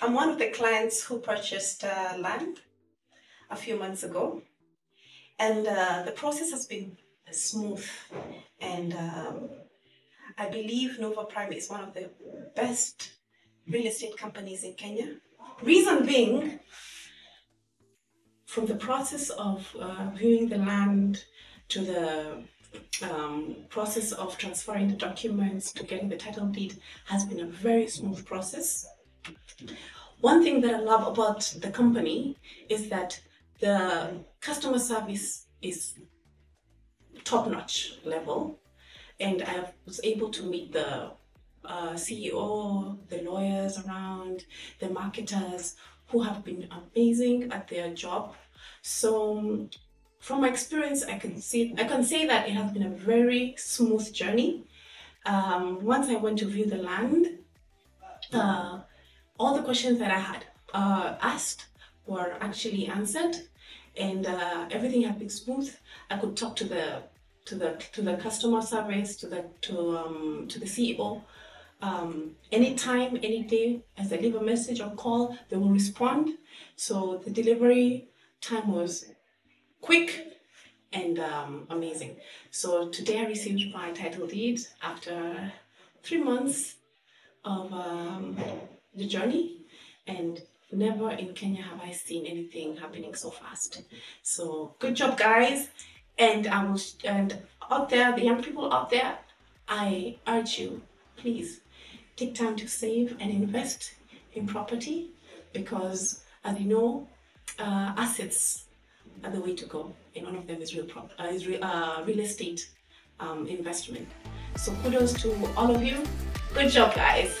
I'm one of the clients who purchased uh, land a few months ago, and uh, the process has been smooth. And um, I believe Novaprime is one of the best real estate companies in Kenya. Reason being, from the process of uh, viewing the land to the um, process of transferring the documents to getting the title deed has been a very smooth process. One thing that I love about the company is that the customer service is top notch level, and I was able to meet the uh, CEO, the lawyers around, the marketers who have been amazing at their job. So, from my experience, I can see I can say that it has been a very smooth journey. Um, once I went to view the land, uh, all the questions that I had uh, asked were actually answered, and uh, everything had been smooth. I could talk to the to the to the customer service, to the to um, to the CEO. Um, anytime, any day, as I leave a message or call, they will respond. So the delivery time was quick and um, amazing. So today I received my title deed after three months of um, the journey and never in Kenya have I seen anything happening so fast. So good job guys and I will and out there the young people out there I urge you please take time to save and invest in property because as you know uh, assets are the way to go and one of them is real prop uh, is real, uh, real estate um, investment. So kudos to all of you. Good job guys